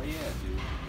Hell yeah, dude.